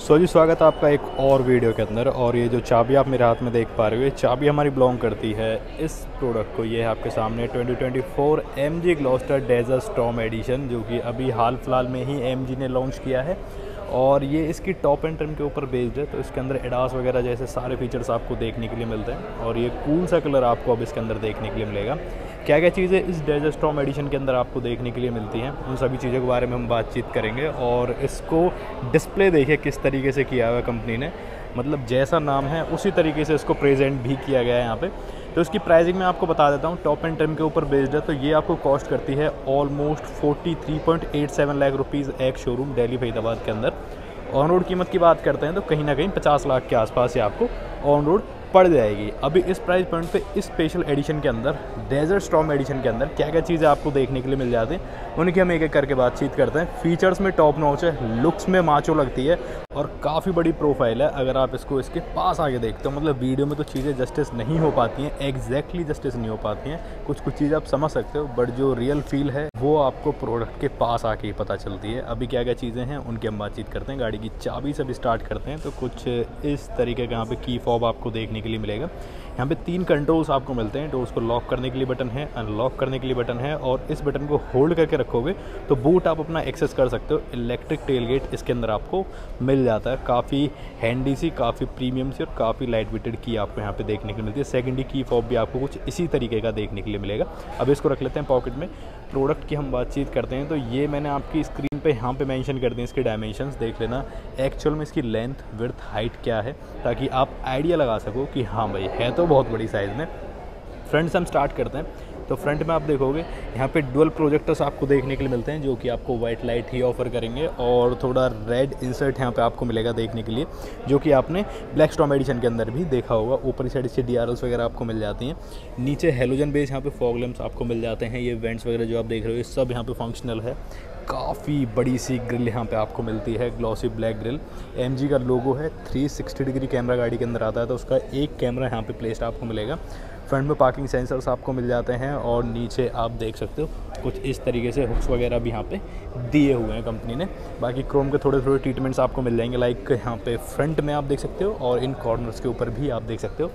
सो जी, स्वागत है आपका एक और वीडियो के अंदर। और ये जो चाबी आप मेरे हाथ में देख पा रहे हो, ये चाबी हमारी बिलोंग करती है इस प्रोडक्ट को। ये है आपके सामने 2024 M G Gloster desert storm edition जो कि अभी हाल फ़िलहाल में ही MG ने लॉन्च किया है। और ये इसकी टॉप एंड ट्रिम के ऊपर बेस्ड है तो इसके अंदर एडास वगैरह जैसे सारे फीचर्स आपको देखने के लिए मिलते हैं। और ये कूल सा कलर आपको अब इसके अंदर देखने के लिए मिलेगा। क्या क्या चीज़ें इस डेजर स्टॉम एडिशन के अंदर आपको देखने के लिए मिलती हैं? उन सभी चीज़ों के बारे में हम बातचीत करेंगे और इसको डिस्प्ले देखिए किस तरीके से किया हुआ कंपनी ने। मतलब जैसा नाम है, उसी तरीके से इसको प्रेजेंट भी किया गया है यहाँ पे। तो इसकी प्राइसिंग मैं आपको बता देता हूँ टॉप एंड ट्रिम के ऊपर बेस्ड है तो ये आपको कॉस्ट करती है almost 43.87 lakh rupees ex showroom Delhi Faridabad के अंदर। ऑन रोड कीमत की बात करते हैं तो कहीं ना कहीं 50 लाख के आसपास ही आपको। ऑन रोड पड़ जाएगी। अभी इस प्राइस पॉइंट पे इस स्पेशल एडिशन के अंदर डेजर्ट स्टॉम एडिशन के अंदर क्या क्या चीज़ें आपको देखने के लिए मिल जाती हैं, उनकी हम एक एक करके बातचीत करते हैं। फीचर्स में टॉप नॉच है लुक्स में माचो लगती है और काफ़ी बड़ी प्रोफ़ाइल है, अगर आप इसको इसके पास आगे देखते हो। मतलब वीडियो में तो चीज़ें जस्टिस नहीं हो पाती हैं एग्जैक्टली जस्टिस नहीं हो पाती हैं। कुछ कुछ चीज़ें आप समझ सकते हो बट जो रियल फील है, वो आपको प्रोडक्ट के पास आके ही पता चलती है। अभी क्या क्या चीज़ें हैं, उनकी हम बातचीत करते हैं। गाड़ी की चाबी से भी स्टार्ट करते हैं तो कुछ इस तरीके का यहाँ पे की फॉब आपको देखने के लिए मिलेगा। यहाँ पे तीन कंट्रोल्स आपको मिलते हैं डोर्स को लॉक करने के लिए बटन है अनलॉक करने के लिए बटन है, और इस बटन को होल्ड करके रखोगे तो बूट आप अपना एक्सेस कर सकते हो। इलेक्ट्रिक टेल गेट इसके अंदर आपको मिल जाता है। काफ़ी हैंडी सी, काफ़ी प्रीमियम सी और काफ़ी लाइट वेटेड की आपको यहाँ पर देखने के लिए मिलती है। सेकेंडरी की फॉप भी आपको कुछ इसी तरीके का देखने के लिए मिलेगा। अब इसको रख लेते हैं पॉकेट में। प्रोडक्ट की हम बातचीत करते हैं तो ये मैंने आपकी स्क्रीन पे यहाँ पे मेंशन कर दी इसके डायमेंशंस देख लेना एक्चुअल में इसकी लेंथ विर्थ हाइट क्या है, ताकि आप आइडिया लगा सको कि हाँ भाई, है तो बहुत बड़ी साइज़ में। फ्रंट से हम स्टार्ट करते हैं। तो फ्रंट में आप देखोगे, यहाँ पे डुअल प्रोजेक्टर्स आपको देखने के लिए मिलते हैं, जो कि आपको वाइट लाइट ही ऑफ़र करेंगे और थोड़ा रेड इंसर्ट यहाँ पे आपको मिलेगा देखने के लिए, जो कि आपने ब्लैक स्टॉम एडिशन के अंदर भी देखा होगा। ऊपर साइड से डी वगैरह आपको मिल जाती हैं। नीचे हेलोजन बेस यहाँ पे फॉग लैम्प्स आपको मिल जाते हैं। ये वेंट्स वगैरह जो आप देख रहे हो, ये सब यहाँ पर फंक्शनल है। काफ़ी बड़ी सी ग्रिल यहाँ पे आपको मिलती है ग्लॉसी ब्लैक ग्रिल एमजी का लोगो है 360 डिग्री कैमरा गाड़ी के अंदर आता है तो उसका एक कैमरा यहाँ पे प्लेस्ड आपको मिलेगा. फ्रंट में पार्किंग सेंसर्स आपको मिल जाते हैं और नीचे आप देख सकते हो, कुछ इस तरीके से हुक्स वगैरह भी यहाँ पे दिए हुए हैं कंपनी ने. बाकी क्रोम के थोड़े थोड़े ट्रीटमेंट्स आपको मिल जाएँगे लाइक यहाँ पे फ्रंट में आप देख सकते हो और इन कॉर्नर्स के ऊपर भी आप देख सकते हो.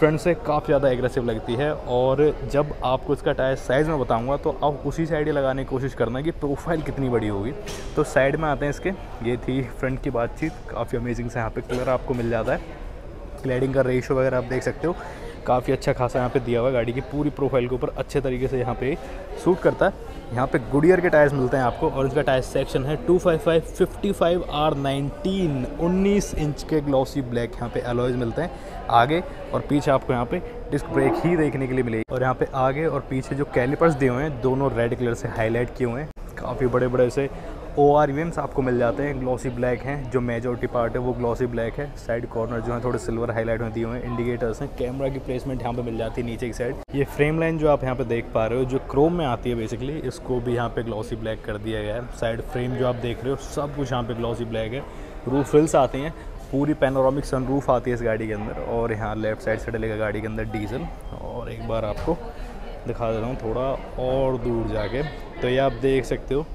फ्रंट से काफ़ी ज़्यादा एग्रेसिव लगती है और जब आपको इसका टायर साइज़ में बताऊँगा तो आप उसी साइड ही लगाने की कोशिश करना कि प्रोफ़ाइल कितनी बड़ी होगी। तो साइड में आते हैं इसके। ये थी फ्रंट की बातचीत। काफ़ी अमेजिंग से यहाँ पे कलर आपको मिल जाता है। क्लैडिंग का रेशो वगैरह आप देख सकते हो। काफ़ी अच्छा खासा यहाँ पे दिया हुआ है गाड़ी की। पूरी प्रोफ़ाइल के ऊपर अच्छे तरीके से यहाँ पे सूट करता है। यहाँ पे गुडियर के टायर्स मिलते हैं आपको और इसका टायर सेक्शन है 255 55 आर 19 19 इंच के ग्लॉसी ब्लैक यहाँ पे अलॉयज मिलते हैं आगे और पीछे आपको यहाँ पे डिस्क ब्रेक ही देखने के लिए मिलेगी। और यहाँ पे आगे और पीछे जो कैलिपर्स दिए हुए हैं, दोनों रेड कलर से हाईलाइट किए हुए हैं। काफ़ी बड़े बड़े से ओ आर आपको मिल जाते हैं ग्लॉसी ब्लैक हैं, जो मेजोरिटी पार्ट है, वो ग्लॉसी ब्लैक है। साइड कॉर्नर जो है, थोड़े सिल्वर हाईलाइट में दिए हुए हैं इंडिकेटर्स हैं। कैमरा की प्लेसमेंट यहाँ पे मिल जाती है नीचे की साइड ये फ्रेम लाइन जो आप यहाँ पे देख पा रहे हो, जो क्रोम में आती है बेसिकली इसको भी यहाँ पे ग्लॉसी ब्लैक कर दिया गया है। साइड फ्रेम जो आप देख रहे हो, सब कुछ यहाँ पे ग्लॉसी ब्लैक है। रूफ फिल्स आती हैं, पूरी पैनोरामिक सनरूफ आती है इस गाड़ी के अंदर, और यहाँ लेफ़्ट साइड से डलेगा गाड़ी के अंदर डीजल और एक बार आपको दिखा दे रहा हूँ, थोड़ा और दूर जाके। तो ये आप देख सकते हो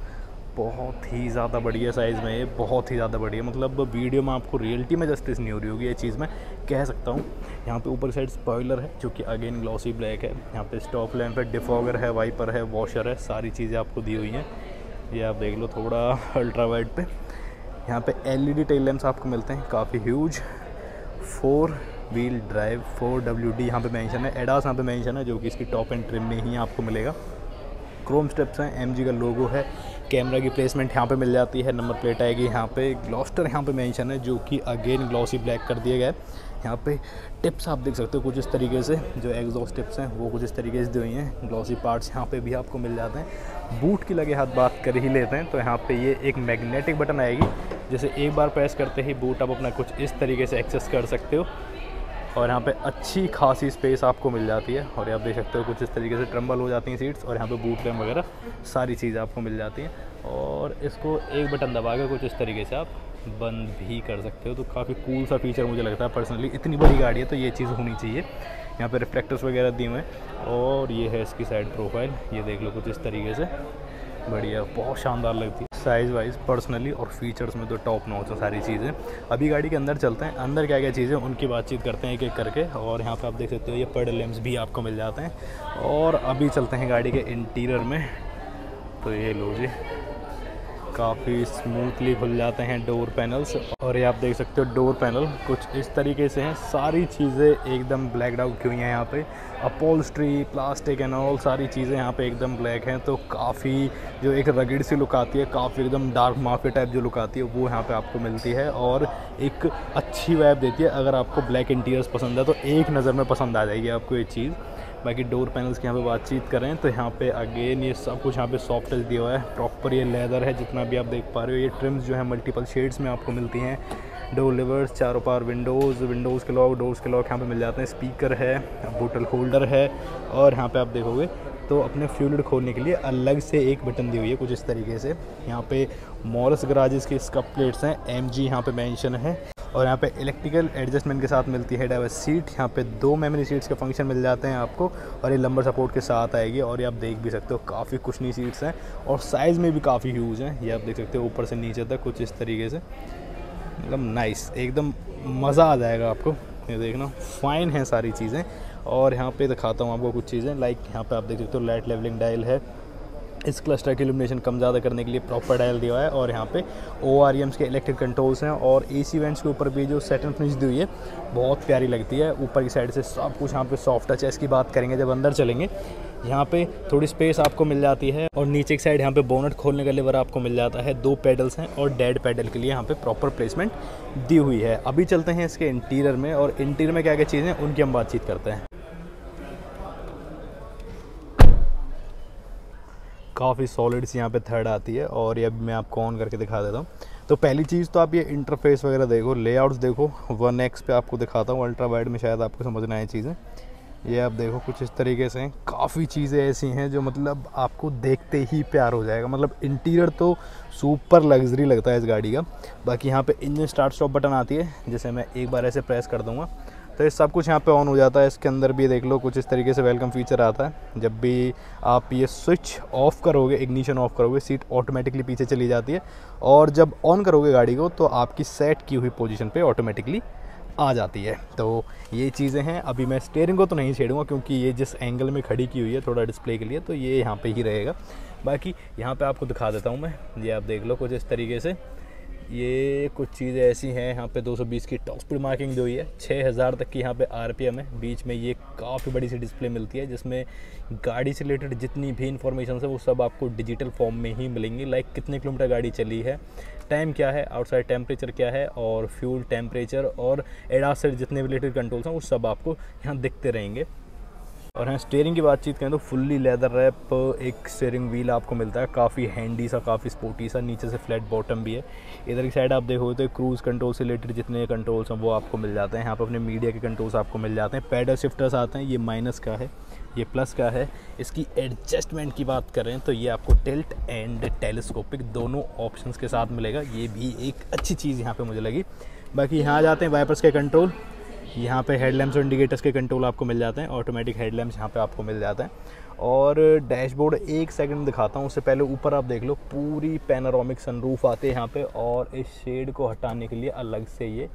बहुत ही ज़्यादा बढ़िया साइज़ में, ये बहुत ही ज़्यादा बढ़िया मतलब वीडियो में आपको रियलिटी में जस्टिस नहीं हो रही होगी ये चीज़ मैं कह सकता हूँ। यहाँ पे ऊपर साइड स्पॉइलर है, जो कि अगेन ग्लॉसी ब्लैक है। यहाँ पे स्टॉप लैम्प है डिफॉगर है वाइपर है वॉशर है, सारी चीज़ें आपको दी हुई हैं। ये आप देख लो थोड़ा अल्ट्रा वाइड पे। यहाँ पे एलईडी टेल लैम्प्स आपको मिलते हैं, काफ़ी huge four wheel drive four W D यहाँ पर मैंशन है एडास यहाँ पर मैंशन है, जो कि इसकी टॉप एंड ट्रिम में ही आपको मिलेगा। क्रोम स्टेप्स हैं एमजी का लोगो है। कैमरा की प्लेसमेंट यहाँ पे मिल जाती है, नंबर प्लेट आएगी यहाँ पे ग्लॉस्टर यहाँ पे मेंशन है, जो कि अगेन ग्लॉसी ब्लैक कर दिया गया है। यहाँ पे टिप्स आप देख सकते हो कुछ इस तरीके से, जो एग्जॉस्ट टिप्स हैं, वो कुछ इस तरीके से दी हुई हैं। ग्लॉसी पार्ट्स यहाँ पे भी आपको मिल जाते हैं। बूट की लगे हाथ बात कर ही लेते हैं तो यहाँ पे ये एक मैग्नेटिक बटन आएगी, जैसे एक बार प्रेस करते ही बूट आप अपना कुछ इस तरीके से एक्सेस कर सकते हो। और यहाँ पे अच्छी खासी स्पेस आपको मिल जाती है। और आप देख सकते हो कुछ इस तरीके से ट्रम्बल हो जाती हैं सीट्स और यहाँ पे बूट लैम वगैरह सारी चीज़ें आपको मिल जाती हैं। और इसको एक बटन दबा के कुछ इस तरीके से आप बंद भी कर सकते हो। तो काफ़ी कूल सा फीचर मुझे लगता है पर्सनली इतनी बड़ी गाड़ी है तो ये चीज़ होनी चाहिए। यहाँ पे रिफ्लेक्टर्स वगैरह दिए हुए हैं। और ये है इसकी साइड प्रोफ़ाइल ये देख लो कुछ इस तरीके से। बढ़िया, बहुत शानदार लगती है। साइज़ वाइज पर्सनली और फीचर्स में तो टॉप नॉच है सारी चीज़ें। अभी गाड़ी के अंदर चलते हैं, अंदर क्या क्या चीज़ें, उनकी बातचीत करते हैं एक एक करके और यहाँ पे आप देख सकते हो, ये पेड लेम्स भी आपको मिल जाते हैं। और अभी चलते हैं गाड़ी के इंटीरियर में। तो ये लो जी। काफ़ी स्मूथली खुल जाते हैं डोर पैनल्स और ये आप देख सकते हो डोर पैनल कुछ इस तरीके से हैं। सारी चीज़ें एकदम ब्लैक आउट हुई हैं यहाँ पे। अपॉल्स्ट्री प्लास्टिक एंड ऑल सारी चीज़ें यहाँ पे एकदम ब्लैक हैं। तो काफ़ी जो एक रगड़ सी लुक आती है, काफ़ी एकदम डार्क माफ़ी टाइप जो लुक आती है, वो यहाँ पर आपको मिलती है। और एक अच्छी वैब देती है। अगर आपको ब्लैक इंटीरियर्स पसंद है तो एक नज़र में पसंद आ जाएगी आपको ये चीज़। बाकी डोर पैनल्स की यहाँ पे बातचीत करें तो यहाँ पे अगेन ये सब कुछ यहाँ पे सॉफ्ट टच दिया हुआ है। प्रॉपर ये लेदर है, जितना भी आप देख पा रहे हो, ये ट्रिम्स जो है मल्टीपल शेड्स में आपको मिलती हैं। डोर लिवर्स चारों पार विंडोज़ विंडोज़ के लॉक डोर्स के लॉक यहाँ पे मिल जाते हैं। स्पीकर है बोटल होल्डर है, और यहाँ पे आप देखोगे तो अपने फ्यूलिड खोलने के लिए अलग से एक बटन दी हुई है कुछ इस तरीके से। यहाँ पे मॉरस गराजेस के इसका प्लेट्स हैं एम जी यहाँ पर मैंशन है। और यहाँ पे इलेक्ट्रिकल एडजस्टमेंट के साथ मिलती है डाइवर सीट यहाँ पे दो मेमोरी सीट्स के फ़ंक्शन मिल जाते हैं आपको और ये लंबर सपोर्ट के साथ आएगी और ये आप देख भी सकते हो काफ़ी कुशनी सीट्स हैं और साइज़ में भी काफ़ी ह्यूज हैं। ये आप देख सकते हो ऊपर से नीचे तक कुछ इस तरीके से। मतलब नाइस एकदम मज़ा आ जाएगा आपको। ये देखना फाइन है सारी चीज़ें। और यहाँ पे दिखाता हूँ आपको कुछ चीज़ें। लाइक यहाँ पे आप देख सकते हो लाइट लेवलिंग डायल है। इस क्लस्टर की इल्यूमिनेशन कम ज़्यादा करने के लिए प्रॉपर डायल दिया है और यहाँ पे ओ आर के इलेक्ट्रिक कंट्रोल्स हैं और ए सी वेंट्स के ऊपर भी जो सेट एंड फिनिश दी हुई है, बहुत प्यारी लगती है। ऊपर की साइड से सब कुछ यहाँ पे सॉफ्ट टच है। इसकी बात करेंगे जब अंदर चलेंगे, यहाँ पे थोड़ी स्पेस आपको मिल जाती है और नीचे की साइड यहाँ पे बोनट खोलने का लेवर आपको मिल जाता है। दो पेडल्स हैं और डेड पेडल के लिए यहाँ पे प्रॉपर प्लेसमेंट दी हुई है। अभी चलते हैं इसके इंटीरियर में और इंटीरियर में क्या क्या चीज़ें उनकी हम बातचीत करते हैं। काफ़ी सॉलिड सी यहाँ पे थर्ड आती है और ये अभी मैं आपको ऑन करके दिखा देता हूँ। तो पहली चीज़ तो आप ये इंटरफेस वगैरह देखो लेआउट्स देखो वन एक्स पे आपको दिखाता हूँ अल्ट्रा वाइड में शायद आपको समझना है चीज़ें। ये आप देखो कुछ इस तरीके से काफ़ी चीज़ें ऐसी हैं जो मतलब आपको देखते ही प्यार हो जाएगा। मतलब इंटीरियर तो सुपर लग्जरी लगता है इस गाड़ी का। बाकी यहाँ पे इंजन स्टार्ट स्टॉप बटन आती है, जैसे मैं एक बार ऐसे प्रेस कर दूँगा। तो ये सब कुछ यहाँ पे ऑन हो जाता है। इसके अंदर भी देख लो, कुछ इस तरीके से वेलकम फीचर आता है। जब भी आप ये स्विच ऑफ़ करोगे इग्निशन ऑफ़ करोगे सीट ऑटोमेटिकली पीछे चली जाती है। और जब ऑन करोगे गाड़ी को तो आपकी सेट की हुई पोजीशन पे ऑटोमेटिकली आ जाती है। तो ये चीज़ें हैं। अभी मैं स्टेयरिंग को तो नहीं छेड़ूँगा, क्योंकि ये जिस एंगल में खड़ी की हुई है, थोड़ा डिस्प्ले के लिए तो ये यहाँ पे ही रहेगा। बाकी यहाँ पे आपको दिखा देता हूँ मैं। ये आप देख लो कुछ इस तरीके से। ये कुछ चीज़ें ऐसी हैं, यहाँ पे 220 की टॉप स्पीड मार्किंग दी हुई है 6000 तक की यहाँ पे आरपीएम है। बीच में ये काफ़ी बड़ी सी डिस्प्ले मिलती है, जिसमें गाड़ी से रिलेटेड जितनी भी इंफॉर्मेशन है, वो सब आपको डिजिटल फॉर्म में ही मिलेंगी। लाइक कितने किलोमीटर गाड़ी चली है टाइम क्या है आउटसाइड टेम्परेचर क्या है, और फ्यूल टेम्परेचर और एडास जितने रिलेटेड कंट्रोल्स हैं, वो सब आपको यहाँ दिखते रहेंगे। और हाँ स्टेयरिंग की बातचीत करें तो फुल्ली लेदर रैप एक स्टेयरिंग व्हील आपको मिलता है, काफ़ी हैंडी सा, काफ़ी स्पोर्टी सा, नीचे से फ्लैट बॉटम भी है। इधर की साइड आप देखो तो क्रूज़ कंट्रोल से रिलेटेड जितने कंट्रोल्स हैं, वो आपको मिल जाते हैं। यहाँ पर अपने मीडिया के कंट्रोल्स आपको मिल जाते हैं। पैडल शिफ्टर्स आते हैं, ये माइनस का है, ये प्लस का है। इसकी एडजस्टमेंट की बात करें तो ये आपको टिल्ट एंड टेलीस्कोपिक दोनों ऑप्शंस के साथ मिलेगा। ये भी एक अच्छी चीज़ यहाँ पे मुझे लगी। बाकी यहाँ जाते हैं वाइपर्स के कंट्रोल यहाँ पे हेडलैम्प्स और इंडिकेटर्स के कंट्रोल आपको मिल जाते हैं ऑटोमेटिक हेडलैम्प्स यहाँ पे आपको मिल जाते हैं। और डैशबोर्ड एक सेकंड दिखाता हूँ, उससे पहले ऊपर आप देख लो, पूरी पैनारोमिक सनरूफ आते हैं यहाँ पे, और इस शेड को हटाने के लिए अलग से ये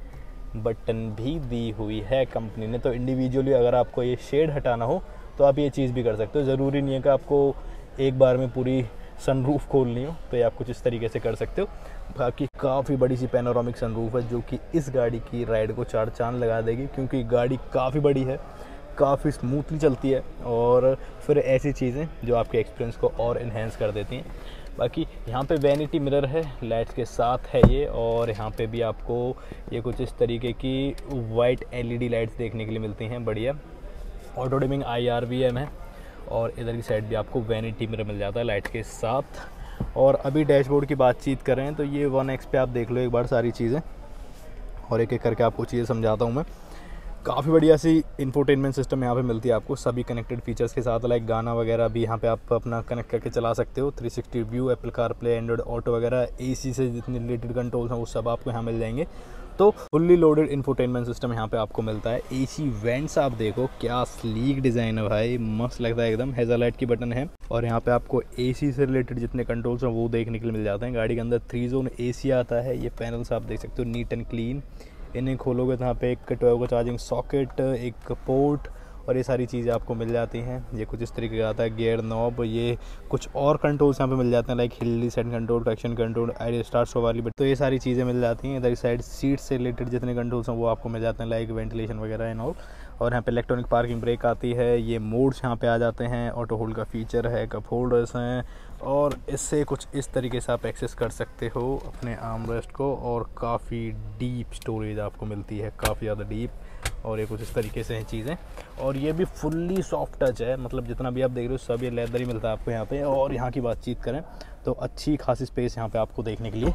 बटन भी दी हुई है कंपनी ने। तो इंडिविजुअली अगर आपको ये शेड हटाना हो तो आप ये चीज़ भी कर सकते हो। ज़रूरी नहीं है कि आपको एक बार में पूरी सनरूफ खोलनी हो तो ये आप कुछ इस तरीके से कर सकते हो। बाकी काफ़ी बड़ी सी पैनोरामिक सनरूफ है, जो कि इस गाड़ी की राइड को चार चाँद लगा देगी, क्योंकि गाड़ी काफ़ी बड़ी है, काफ़ी स्मूथली चलती है, और फिर ऐसी चीज़ें जो आपके एक्सपीरियंस को और इन्हेंस कर देती हैं। बाकी यहाँ पे वैनिटी मिरर है लाइट्स के साथ है ये, और यहाँ पे भी आपको ये कुछ इस तरीके की वाइट एलईडी लाइट्स देखने के लिए मिलती हैं, बढ़िया। Auto dimming I R V M है। और इधर की साइड भी आपको वैनिटी मिरर मिल जाता है लाइट के साथ। और अभी डैशबोर्ड की बातचीत करें तो ये वन एक्स पे आप देख लो एक बार सारी चीज़ें। और एक एक करके आपको चीज़ें समझाता हूँ मैं। काफ़ी बढ़िया सी इन्फोटेनमेंट सिस्टम यहाँ पे मिलती है आपको, सभी कनेक्टेड फीचर्स के साथ लाइक गाना वगैरह भी यहाँ पे आप अपना कनेक्ट करके चला सकते हो। 360 view Apple car play Android auto वगैरह एसी से जितने रिलेटेड कंट्रोल्स हैं, वो सब आपको यहाँ मिल जाएँगे। तो फुल्ली लोडेड इन्फोटेनमेंट सिस्टम यहाँ पे आपको मिलता है। एसी वेंट्स आप देखो, क्या स्लीक डिज़ाइन है भाई। मस्त लगता है एकदम। हेजालाइट की बटन है। और यहाँ पे आपको एसी से रिलेटेड जितने कंट्रोल्स हैं, वो देखने के लिए मिल जाते हैं। गाड़ी के अंदर थ्री जोन एसी आता है। ये पैनल्स आप देख सकते हो नीट एंड क्लीन इन्हें खोलोगे तो यहाँ पे एक का चार्जिंग सॉकेट एक पोर्ट और ये सारी चीज़ें आपको मिल जाती हैं। ये कुछ इस तरीके का आता है गेयर नॉब ये कुछ और कंट्रोल्स यहाँ पे मिल जाते हैं like hill set control traction control I start show वाली बट तो ये सारी चीज़ें मिल जाती हैं। इधर साइड सीट से रिलेटेड जितने कंट्रोल्स हैं, वो आपको मिल जाते हैं लाइक वेंटिलेशन वगैरह एंड ऑल और यहाँ पे इलेक्ट्रॉनिक पार्किंग ब्रेक आती है। ये मोड्स यहाँ पे आ जाते हैं। ऑटो होल्ड का फीचर है कप होल्डर्स हैं। और इससे कुछ इस तरीके से आप एक्सेस कर सकते हो अपने आर्म रेस्ट को। और काफ़ी डीप स्टोरेज आपको मिलती है, काफ़ी ज़्यादा डीप और ये कुछ इस तरीके से हैं चीज़ें। और ये भी फुल्ली सॉफ्ट टच है मतलब जितना भी आप देख रहे हो, सब ये लेदर ही मिलता है आपको यहाँ पे। और यहाँ की बातचीत करें तो अच्छी खासी स्पेस यहाँ पे आपको देखने के लिए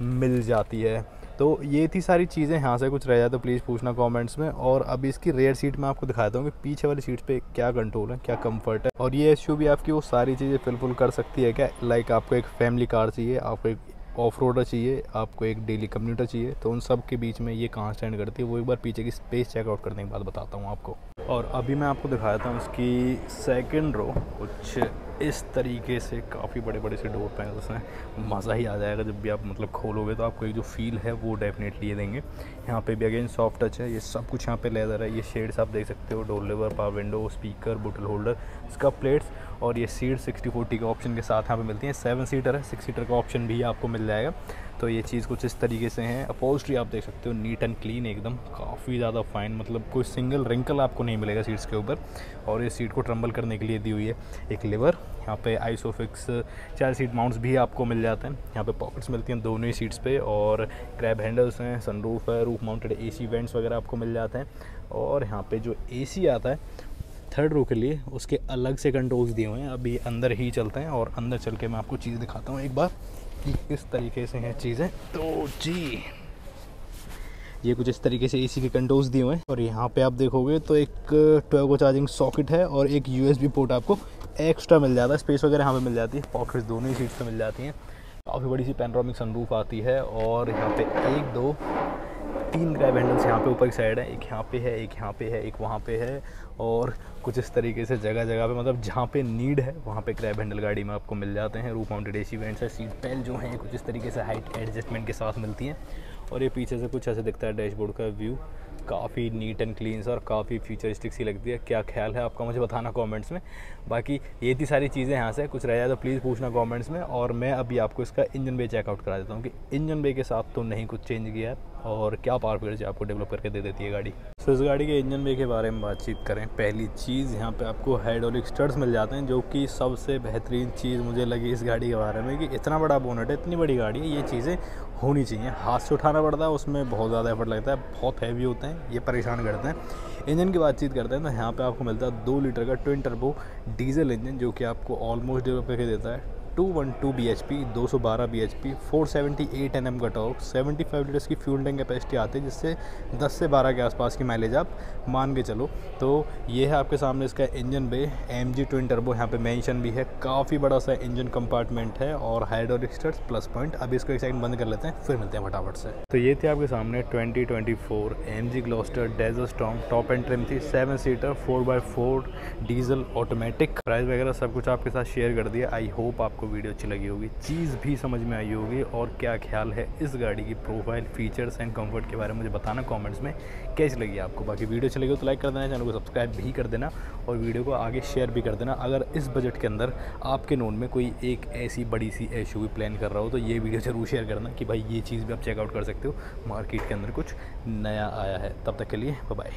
मिल जाती है। तो ये थी सारी चीज़ें, यहाँ से कुछ रह जाए तो प्लीज़ पूछना कमेंट्स में। और अभी इसकी रेयर सीट में आपको दिखाता हूँ कि पीछे वाली सीट पे क्या कंट्रोल है, क्या कंफर्ट है। और ये एस भी आपकी वो सारी चीज़ें फिलफुल कर सकती है क्या? लाइक आपको एक फैमिली कार चाहिए, आपको एक ऑफ़ रोडर चाहिए, आपको एक डेली कम्यूटर चाहिए तो उन सब के बीच में ये कहाँ स्टैंड करती है, वो एक बार पीछे की स्पेस चेकआउट करने के बाद बताता हूँ आपको। और अभी मैं आपको दिखाया था उसकी सेकेंड रो कुछ इस तरीके से काफ़ी बड़े बड़े से डोर पैनल्स हैं। मज़ा ही आ जाएगा जब भी आप मतलब खोलोगे तो आपको एक जो फील है, वो डेफिनेटली ये देंगे। यहाँ पे भी अगेन सॉफ्ट टच है, ये सब कुछ यहाँ पे लेदर है, ये शेड्स आप देख सकते हो door lever power window speaker bottle holder इसका प्लेट्स और ये सीट सिक्सटी फोर्टी के ऑप्शन के साथ यहाँ पे मिलती हैं। सेवन सीटर है, सिक्स सीटर का ऑप्शन भी आपको मिल जाएगा। तो ये चीज़ कुछ इस तरीके से है। अपोल्स्ट्री आप देख सकते हो, नीट एंड क्लीन एकदम, काफ़ी ज़्यादा फाइन मतलब कोई सिंगल रिंकल आपको नहीं मिलेगा सीट्स के ऊपर। और ये सीट को ट्रम्बल करने के लिए दी हुई है एक लिवर। यहाँ पे आइसोफिक्स, चार सीट माउंट्स भी आपको मिल जाते हैं। यहाँ पे पॉकेट्स मिलती हैं दोनों ही सीट्स पे और क्रैब हैंडल्स हैं, सनरूफ है, रूफ माउंटेड एसी वेंट्स वगैरह आपको मिल जाते हैं। और यहाँ पे जो एसी आता है थर्ड रो के लिए, उसके अलग से कंट्रोल्स दिए हुए हैं। अभी अंदर ही चलते हैं और अंदर चल के मैं आपको चीज़ दिखाता हूँ एक बार कि किस तरीके से हैं चीज़ें। तो जी, ये कुछ इस तरीके से एसी के कंट्रोल्स दिए हुए हैं। और यहाँ पे आप देखोगे तो एक ट्वेल्व को चार्जिंग सॉकेट है और एक यूएसबी पोर्ट आपको एक्स्ट्रा मिल जाता है। स्पेस वगैरह यहाँ पे मिल जाती है। पॉकेट्स दोनों ही सीट्स पे मिल जाती हैं। काफ़ी बड़ी सी पेनड्रॉमिक सनरूफ आती है और यहाँ पे एक, दो तीन ग्रैब हैंडल्स यहाँ पे ऊपर की साइड है। एक यहाँ पे है, एक यहाँ पे है, एक वहाँ पे है और कुछ इस तरीके से जगह जगह पे मतलब जहाँ पे नीड है, वहाँ पे क्रैब हैंडल गाड़ी में आपको मिल जाते हैं। रूप माउंटेड एसी वेंट्स है सीट पेल जो हैं, कुछ इस तरीके से हाइट एडजस्टमेंट के साथ मिलती हैं। और ये पीछे से कुछ ऐसे दिखता है डैशबोर्ड का व्यू काफ़ी नीट एंड क्लीन और काफ़ी फ्यूचरिस्टिक सी लगती है। क्या ख्याल है आपका? मुझे बताना कमेंट्स में। बाकी ये थी सारी चीज़ें यहाँ से। कुछ रह जाए तो प्लीज़ पूछना कमेंट्स में और मैं अभी आपको इसका इंजन बे चेकआउट करा देता हूँ कि इंजन बे के साथ तो नहीं कुछ चेंज किया है और क्या पावर आपको डेवलप करके दे देती है गाड़ी। सो इस गाड़ी के इंजन बे के बारे में बातचीत करें। पहली चीज़ यहाँ पे आपको हाइड्रोलिक स्टर्स मिल जाते हैं, जो कि सबसे बेहतरीन चीज़ मुझे लगी इस गाड़ी के बारे में कि इतना बड़ा बोनट है, इतनी बड़ी गाड़ी है, ये चीज़ें होनी चाहिए। हाथ से उठाना पड़ता है, उसमें बहुत ज़्यादा एफर्ट लगता है, बहुत हैवी होते हैं, ये परेशान करते हैं। इंजन की बातचीत करते हैं तो यहाँ पे आपको मिलता है दो लीटर का ट्विन टर्बो डीजल इंजन जो कि आपको ऑलमोस्ट डेवलप करके देता है। Two one two B H P दो सौ बारह B H P four seventy eight N M का सेवेंटी फाइव लीटर्स की फ्यूल टैंक कैपेसिटी आती है, जिससे दस से बारह के आसपास की माइलेज आप मान के चलो। तो ये है आपके सामने इसका engine bay M G twin turbo यहाँ पे मेंशन भी है। काफ़ी बड़ा सा इंजन कंपार्टमेंट है और हाइड्रोलिक स्टर्स प्लस पॉइंट अभी इसको एक सेकंड बंद कर लेते हैं, फिर मिलते हैं फटाफट से। तो ये थी आपके सामने twenty twenty four M G Gloster desert storm top end trim थी। Seven seater four by four diesel automatic price वगैरह सब कुछ आपके साथ शेयर कर दिया। आई होप आपको वीडियो अच्छी लगी होगी, चीज़ भी समझ में आई होगी और क्या ख्याल है इस गाड़ी की प्रोफ़ाइल फीचर्स एंड कंफर्ट के बारे में मुझे बताना कमेंट्स में कैसी लगी आपको। बाकी वीडियो अच्छी लगी तो लाइक कर देना, चैनल को सब्सक्राइब भी कर देना और वीडियो को आगे शेयर भी कर देना। अगर इस बजट के अंदर आपके नोन में कोई एक ऐसी बड़ी सी एस प्लान कर रहा हो तो ये वीडियो ज़रूर शेयर करना कि भाई ये चीज़ भी आप चेकआउट कर सकते हो। मार्केट के अंदर कुछ नया आया है। तब तक के लिए बाय